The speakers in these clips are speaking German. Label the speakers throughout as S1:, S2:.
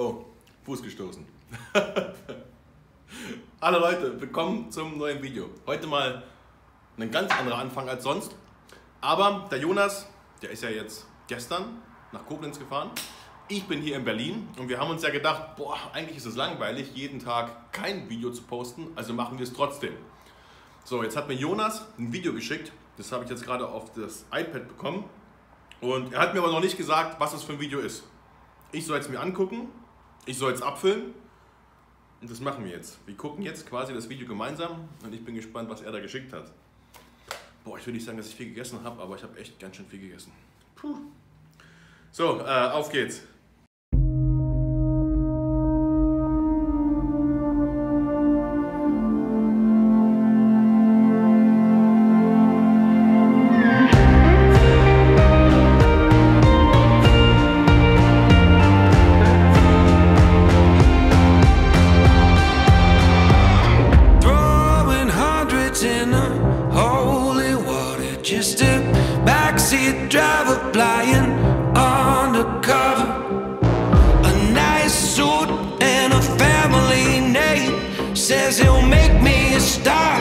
S1: Oh, Fuß gestoßen. Hallo Leute, willkommen zum neuen Video. Heute mal ein ganz anderer Anfang als sonst. Aber der Jonas, der ist ja jetzt gestern nach Koblenz gefahren. Ich bin hier in Berlin und wir haben uns ja gedacht, boah, eigentlich ist es langweilig, jeden Tag kein Video zu posten, also machen wir es trotzdem. So, jetzt hat mir Jonas ein Video geschickt. Das habe ich jetzt gerade auf das iPad bekommen. Und er hat mir aber noch nicht gesagt, was das für ein Video ist. Ich soll es mir angucken ich soll es abfüllen und das machen wir jetzt. Wir gucken jetzt quasi das Video gemeinsam und ich bin gespannt, was er da geschickt hat. Boah, ich will nicht sagen, dass ich viel gegessen habe, aber ich habe echt ganz schön viel gegessen. Puh. So, äh, auf geht's.
S2: Says he'll make me a star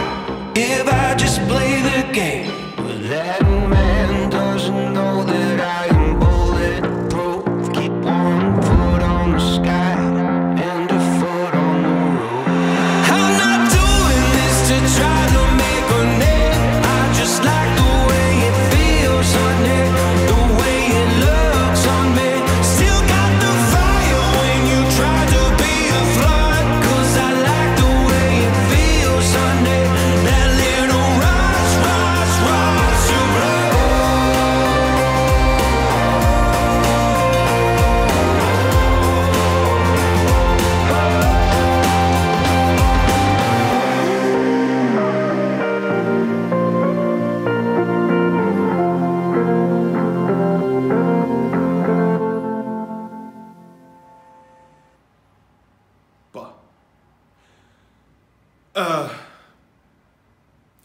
S2: if I just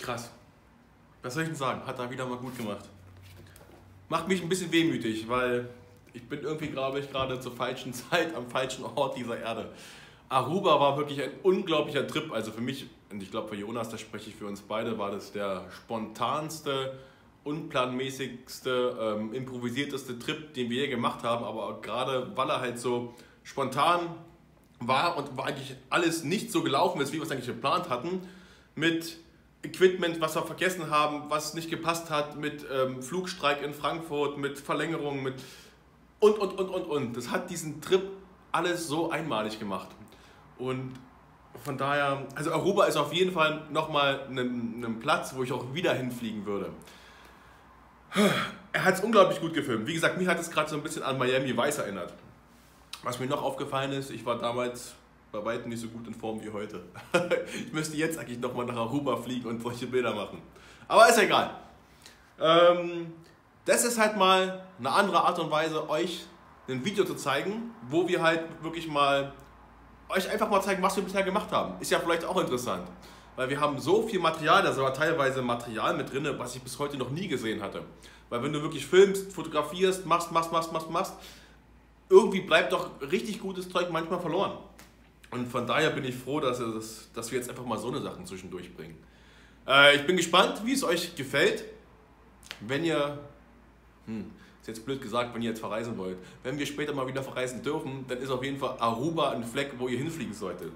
S1: krass. Was soll ich denn sagen? Hat er wieder mal gut gemacht. Macht mich ein bisschen wehmütig, weil ich bin irgendwie, glaube ich, gerade zur falschen Zeit am falschen Ort dieser Erde. Aruba war wirklich ein unglaublicher Trip. Also für mich, und ich glaube für Jonas, da spreche ich für uns beide, war das der spontanste, unplanmäßigste, ähm, improvisierteste Trip, den wir je gemacht haben. Aber gerade weil er halt so spontan war und eigentlich alles nicht so gelaufen ist, wie wir es eigentlich geplant hatten, mit Equipment, was wir vergessen haben, was nicht gepasst hat, mit ähm, Flugstreik in Frankfurt, mit Verlängerung, mit und, und, und, und, und. Das hat diesen Trip alles so einmalig gemacht. Und von daher, also Aruba ist auf jeden Fall nochmal ein, ein Platz, wo ich auch wieder hinfliegen würde. Er hat es unglaublich gut gefilmt. Wie gesagt, mich hat es gerade so ein bisschen an Miami Vice erinnert. Was mir noch aufgefallen ist, ich war damals bei weitem nicht so gut in Form wie heute. ich müsste jetzt eigentlich nochmal nach Aruba fliegen und solche Bilder machen. Aber ist egal. Ähm, das ist halt mal eine andere Art und Weise, euch ein Video zu zeigen, wo wir halt wirklich mal euch einfach mal zeigen, was wir bisher gemacht haben. Ist ja vielleicht auch interessant. Weil wir haben so viel Material, da ist aber teilweise Material mit drin, was ich bis heute noch nie gesehen hatte. Weil wenn du wirklich filmst, fotografierst, machst, machst, machst, machst, machst, irgendwie bleibt doch richtig gutes Zeug manchmal verloren. Und von daher bin ich froh, dass, es, dass wir jetzt einfach mal so eine Sachen zwischendurch bringen. Äh, ich bin gespannt, wie es euch gefällt. Wenn ihr, hm, ist jetzt blöd gesagt, wenn ihr jetzt verreisen wollt, wenn wir später mal wieder verreisen dürfen, dann ist auf jeden Fall Aruba ein Fleck, wo ihr hinfliegen solltet.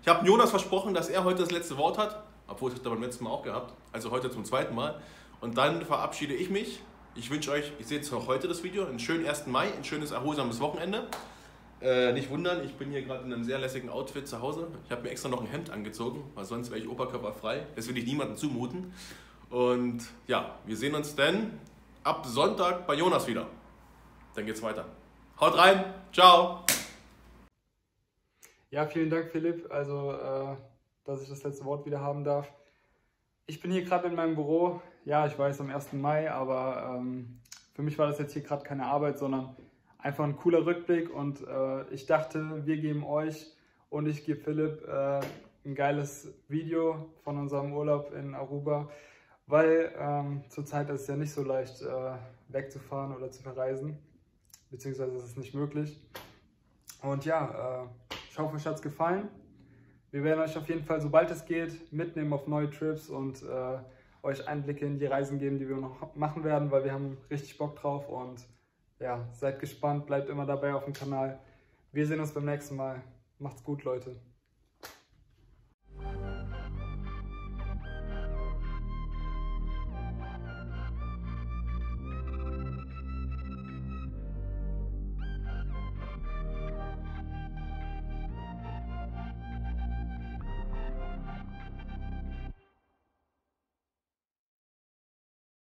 S1: Ich habe Jonas versprochen, dass er heute das letzte Wort hat, obwohl ich das beim letzten Mal auch gehabt, also heute zum zweiten Mal. Und dann verabschiede ich mich. Ich wünsche euch, ich sehe jetzt auch heute das Video, einen schönen 1. Mai, ein schönes erholsames Wochenende. Äh, nicht wundern, ich bin hier gerade in einem sehr lässigen Outfit zu Hause. Ich habe mir extra noch ein Hemd angezogen, weil sonst wäre ich oberkörperfrei. Das will ich niemandem zumuten. Und ja, wir sehen uns dann ab Sonntag bei Jonas wieder. Dann geht's weiter. Haut rein, ciao!
S3: Ja, vielen Dank, Philipp. Also, äh, dass ich das letzte Wort wieder haben darf. Ich bin hier gerade in meinem Büro. Ja, ich weiß am 1. Mai, aber ähm, für mich war das jetzt hier gerade keine Arbeit, sondern einfach ein cooler Rückblick. Und äh, ich dachte, wir geben euch und ich gebe Philipp äh, ein geiles Video von unserem Urlaub in Aruba, weil ähm, zurzeit ist es ja nicht so leicht äh, wegzufahren oder zu verreisen, beziehungsweise ist es nicht möglich. Und ja, äh, ich hoffe, euch hat es gefallen. wir werden euch auf jeden Fall, sobald es geht, mitnehmen auf neue Trips und äh, euch Einblicke in die Reisen geben, die wir noch machen werden, weil wir haben richtig Bock drauf und ja, seid gespannt, bleibt immer dabei auf dem Kanal. Wir sehen uns beim nächsten Mal. Macht's gut, Leute.